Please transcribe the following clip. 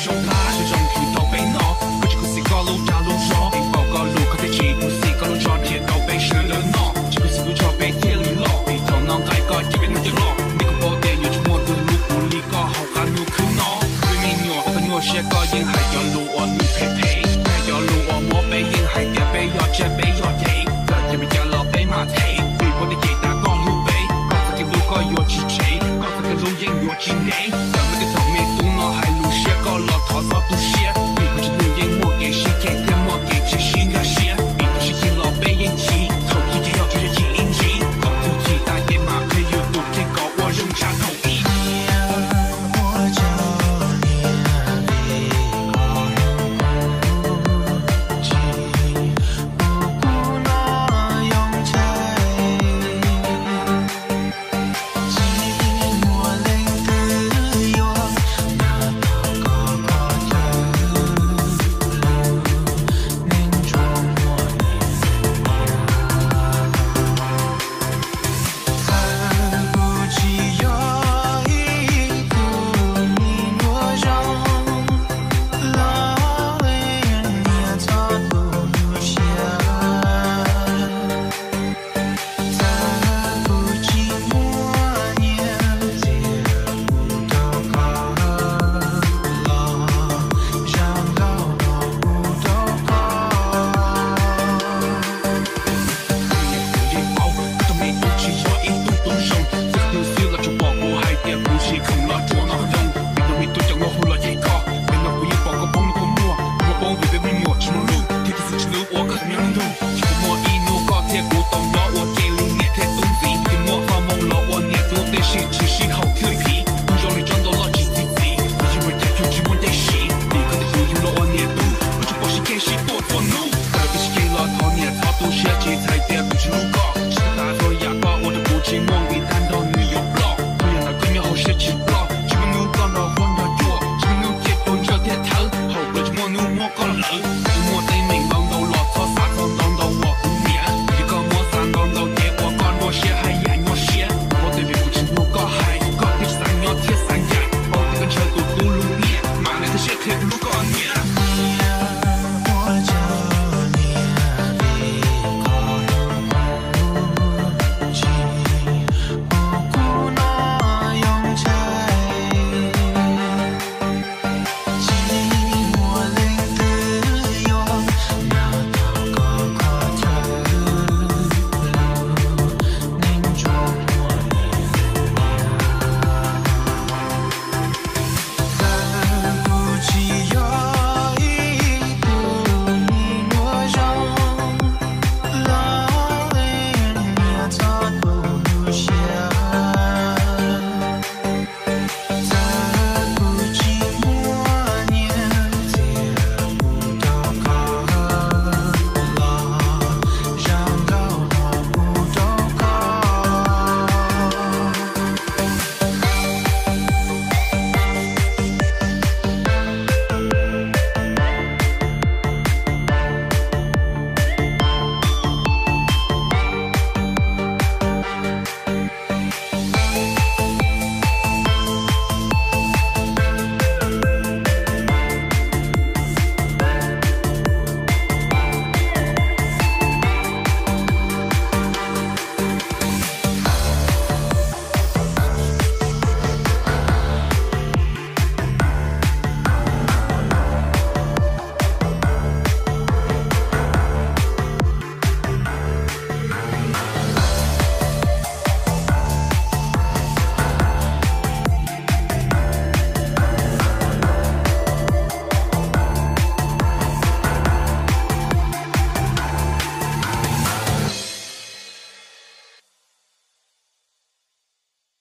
région nu mô con lợn mua